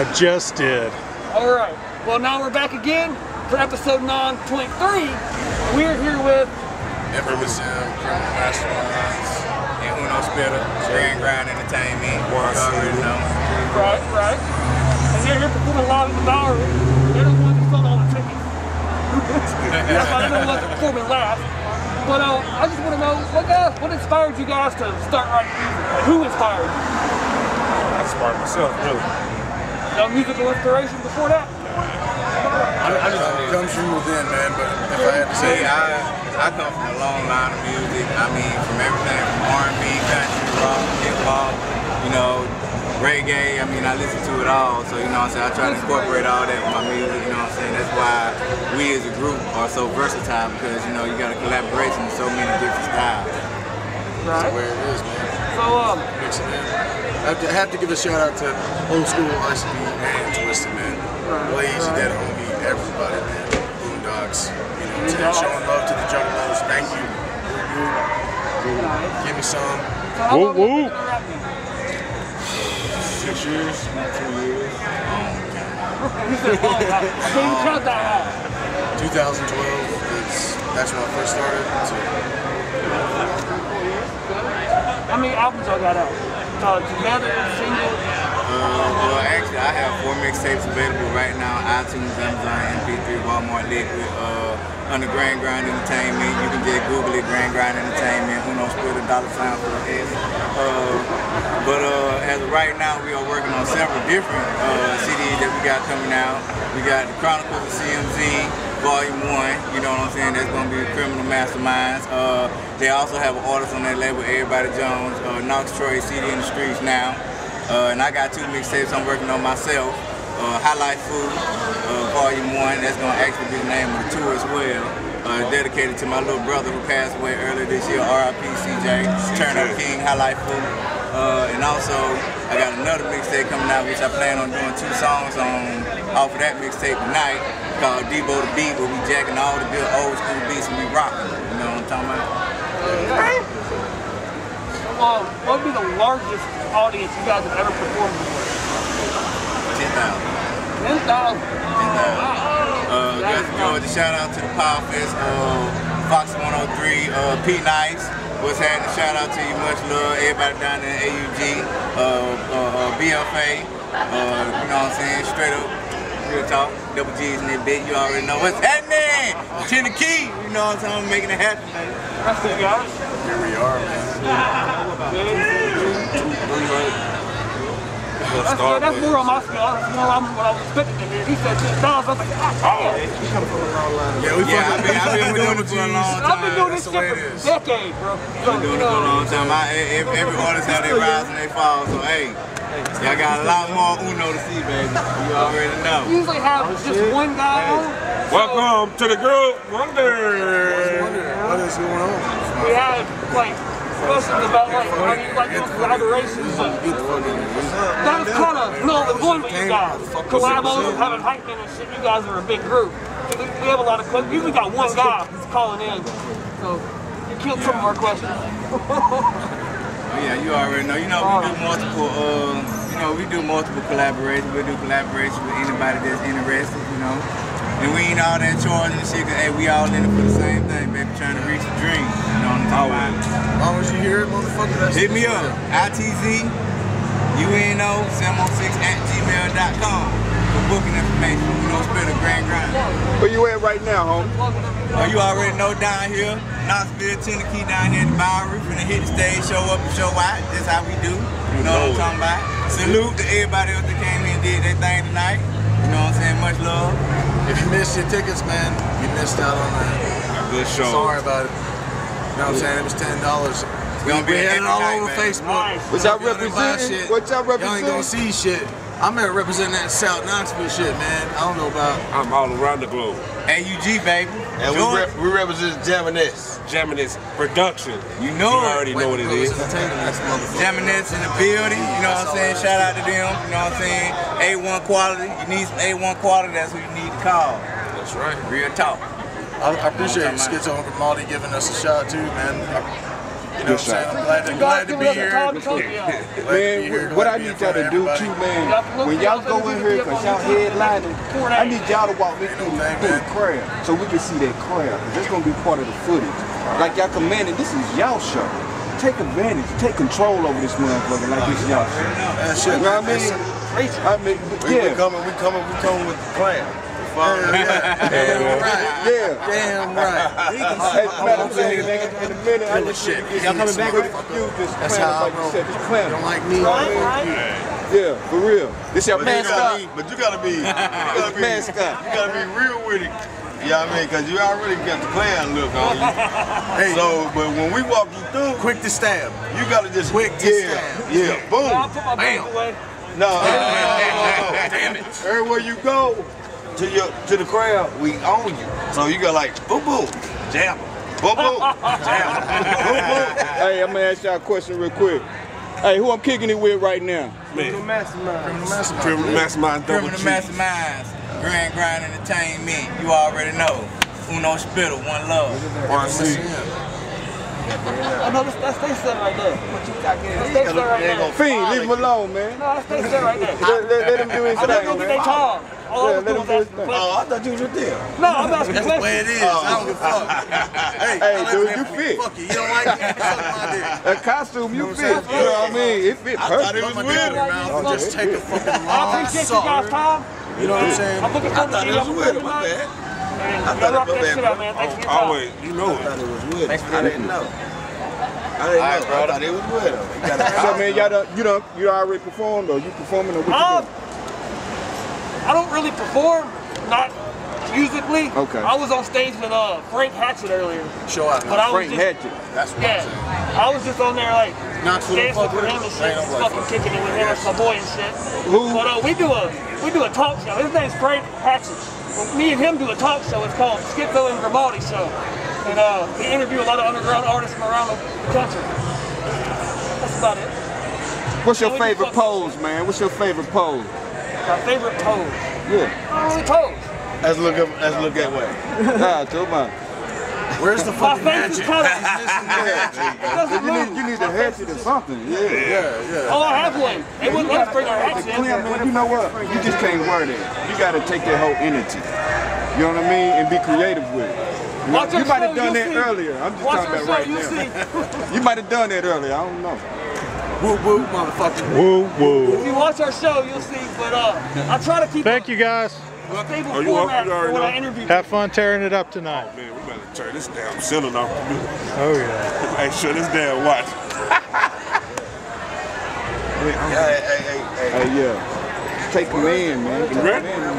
I just did. All right. Well, now we're back again for episode 9.3. We're here with Infamous Sim, Criminal Mastermindz, and Uno $pitta, Grand Grind Entertainment. You already right, right, and they're here performing live in the Bowery. They're the ones that sold all the tickets. That's why they're the ones that performing live. But uh, I just want to know what guys, what inspired you guys to start writing music? Like, who inspired you? I inspired myself, really. No musical inspiration before that? It comes from within, man, but if I had to say, I, I come from a long line of music. I mean, from everything from R&B, country, rock, hip-hop, you know, reggae. I mean, I listen to it all. So, you know what I'm saying? I try to incorporate all that with my music, you know what I'm saying? That's why we as a group are so versatile because, you know, you got a collaboration in so many different styles. Right. where it is, man. So, um, Mix it in. I have to, I have to give a shout out to old school ICP and Twiztid, man. Blaze, right. that homie, everybody, man. Boondox, you know what I'm saying? Boondox. Showing love to the juggalos. Thank you. Give me some. so Woo, long have you woo. been in rap music? Six years, not two years. You said long time. I can't even count that high. 2012, it's, that's when I first started. So How many albums I got out? Together, single. Uh, well, actually, I have four mixtapes available right now: iTunes, Amazon, MP3, Walmart, Liquid. Uh, under Grand Grind Entertainment, you can just Google it, Grand Grind Entertainment. Who knows, split a dollar sign for the S. Uh, but uh, as of right now, we are working on several different uh, CDs that we got coming out. We got the Chronicles of CMZ, Volume One. You know what I'm saying? That's gonna be Criminal Mastermindz. Uh, they also have an artist on that label, Everybody Jones, uh, Knox Troy, CD in the Streets now. Uh, and I got two mixtapes I'm working on myself. Uh, Highlight Food, uh, Volume 1, that's going to actually be the name of the tour as well. Uh, dedicated to my little brother who passed away earlier this year, RIP CJ, Turn Up King, Highlight Food. Uh, and also, I got another mixtape coming out, which I plan on doing two songs on off of that mixtape tonight, called Debo the Beat, where we jacking all the good old school beats and we rocking. You know what I'm talking about? Um, what would be the largest audience you guys have ever performed before? 10,000. 10,000. Uh, got to Georgia. Shout out to the Power Fest, uh, Fox 103, uh, P Nice. Was having a shout out to you, much love. Everybody down there in AUG, uh, uh, uh, BFA, uh, you know what I'm saying? Straight up, real talk, double G's in that bit. You already know what's happening. The key, you know what I'm saying? I'm making it happen, man. That's it, guys. here we are, man. That's, yeah, that's more on my scale. That's more on what I was expecting to hear. He said 10,000. I was like, ah, damn. Yeah, we Yeah, I've been, I've been doing it for a G's. long I've been doing this that's the shit for is. decades, bro. So, been doing you it for a know, long time. I, every, every artist have their rise and they fall. So hey, y'all got a lot more Uno to see, baby. You already know. usually have just one guy on. Welcome to the group, Wonder. Wondering what is going on. We had like questions about like how you like fuck in here. that kind of no, the one with you guys. Collabos, having hype and shit. You guys are a big group. We we have a lot of questions. Usually got one guy who's calling in. So you killed some of our questions. Yeah, you already know. You know, we do multiple. Uh, you know, we do multiple collaborations. We do collaborations with anybody that's interested. You know, and we ain't all that charging and shit, cause hey, we all in it for the same thing, baby. Trying to reach the dream. You know what I'm talking about? As long as you hear it, motherfucker, that's Hit me up. ITZ, UNO, 706 at gmail.com for booking information. You know, spend a grand grind. Where you at right now, homie? Oh, you already know down here, Knoxville, Tennessee, down here in the Bowery, finna hit the stage, show up and show out. That's how we do. You know what I'm talking about? Salute to everybody else that came in and did their thing tonight. You know what I'm saying? Much love. If you missed your tickets, man, you missed out on that. Good show. Sorry about it. You know what I'm saying? It was ten dollars. We, gonna be we had it all epic over night, man. Facebook. What y'all Y'all didn't representing? What y'all Y'all ain't gonna representing? see shit. I'm here representing that South Knoxville shit, man. I don't know about. I'm all around the globe. AUG, baby. And we, Georgia. rep, we represent Jaminess. Jaminus Production. You know You it. already know what it is. Brothers is. Entertainment, that's motherfucker. Jaminets in the building, you know what I'm saying? Shout out to them, you know what I'm saying? A1 quality, you need some A1 quality, that's who you need to call. That's right. Real talk. I, I appreciate Skitzo Uncle Malty giving us a shot too, man. You know what I'm saying? I'm glad to, glad to be here. Time to come, yeah. Glad to be Man, here. what, what I need y'all to do everybody. too, man, when y'all go in here, cause y'all headlining, I need y'all to walk me through, through the crowd so we can see that crowd. Cause that's gonna be part of the footage. Like y'all commanded, this is y'all show. Take advantage, take control over this motherfucker like this y'all show. That shit, You know what I man, mean? I mean, We, we coming, we coming, we coming with the plan. Yeah, yeah. Damn right. yeah. Damn right. Hey, matter of fact, nigga, in a minute, I Feel just shit. Y'all coming back? You just That's plan how like you said, just plan. Don't like me. Yeah, for real. This your mascot. but you gotta be, you gotta be, Mascot. you gotta be real with it. You know what I mean? Cause you already got the plan look on you. Hey. So, but when we walk you through, Quick to stab. you gotta just Quick to yeah, stab. yeah, I'll boom. put my Bam. away. No, no, no, no, no. Damn it. Everywhere you go to your to the crowd, we own you. So you got like boom boom, jam, boom boom, jam, boom boom. Hey, I'm gonna ask y'all a question real quick. Hey, who I'm kicking it with right now? Man, Criminal mastermind. criminal mastermind double Criminal G. Masterminds, Grand Grind Entertainment. You already know. Uno $pitta, one love. Wuan C. Oh, I know this, that's they set right there. What you got, That's they set right there. Fiend, leave him alone, man. No, that's they set right there. Let, let, let him do his I'm not gonna thing, get their man. time. All Yeah, I'm doing him is do his asking questions. Oh, I thought you was with them. No, I'm asking That's the way questions. it is. I don't give a fuck. Oh. Hey, Hey, dude, you that. fit. Fuck you. You don't like me? Suck my dick. That costume, you what fit. I'm You know what I mean? It fit I thought perfect. it was my with dick in your him. mouth and just take a fucking I long appreciate you guys' suck. time. You know what I'm saying? I'm looking I forward thought to it you. was I'm with. My bad. tonight. I thought y'all rock it was that bad, shit bro. out, man. Thanks for your time. Always, you know I thought it. it was with him. I didn't know. I didn't All right, know. I thought it was with him. He got So, man, y'all done, you done, you already performed or you performing or what Um, you I don't really perform, not musically. Okay. I was on stage with uh, Frank Hatchet earlier, Show out. but I was just, Frank Hatchet. That's what yeah, I'm saying. I was just on there like Not for the dancing fuck with with him and shit, Ain't no just way. fucking kicking it with him. That's my boy and shit. Who? But uh, we do a we do a talk show. His name's Frank Hatchet. Well, me and him do a talk show. It's called Skitzo and Grimaldi Show, and uh, we interview a lot of underground artists from around the country. That's about it. What's your Yeah, favorite fuck- pose, man? What's your favorite pose? My favorite pose. Yeah. I don't pose. Let's look up. Let's look that way. Nah, come on. Where's the My fucking face is hatchet? kind of. You doesn't need, move. you need a hatchet or something. Yeah. Yeah, yeah. Oh, I have one. They wouldn't let us bring our hats The in. clear, man, you know what? You just can't wear that. You gotta take that whole energy. You know what I mean? And be creative with it. You, know, you might have done that see. earlier. I'm just Watch talking about show, right you'll now. see. You might have done that earlier. I don't know. Woo woo, motherfucker. Woo woo. If you watch our show, you'll see. But uh, I try to keep Thank a you guys. stable Oh, you up? format You already for when. I interview. Have fun tearing it up tonight. Man, we better turn this damn ceiling off. Oh yeah. Make sure this damn watch. Hey, hey, hey, hey. Hey, yeah. Take command, man. Take ready? command.